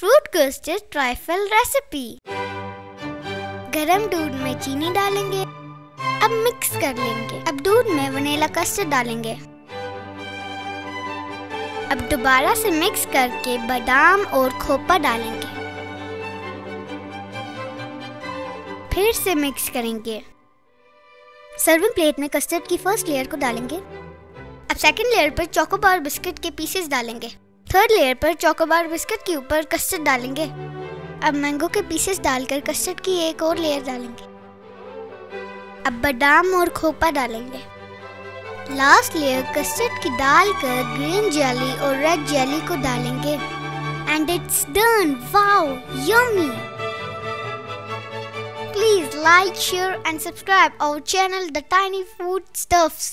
Fruit custard trifle recipe गरम दूध में चीनी डालेंगे। अब मिक्स कर लेंगे। अब दूध में वनीला कस्टर्ड डालेंगे। अब दोबारा से मिक्स करके बादाम और खोपा डालेंगे। फिर से मिक्स करेंगे। सर्विंग प्लेट में कस्टर्ड की फ़र्स्ट लेयर को डालेंगे। अब सेकंड लेयर पर चोकोबार बिस्किट के पीसेस डालेंगे। थर्ड लेयर पर चोकोबार बिस्किट के ऊपर कस्टर्ड डालेंगे। अब मैंगो के पीसेस डालकर कस्टर्ड की एक और लेयर डालेंगे। अब बादाम और खोपा डालेंगे। लास्ट लेयर कस्टर्ड की डालकर ग्रीन जेली और रेड जेली को डालेंगे। And it's done wow yummy Please like, share and subscribe our channel The Tiny Food Stuffs.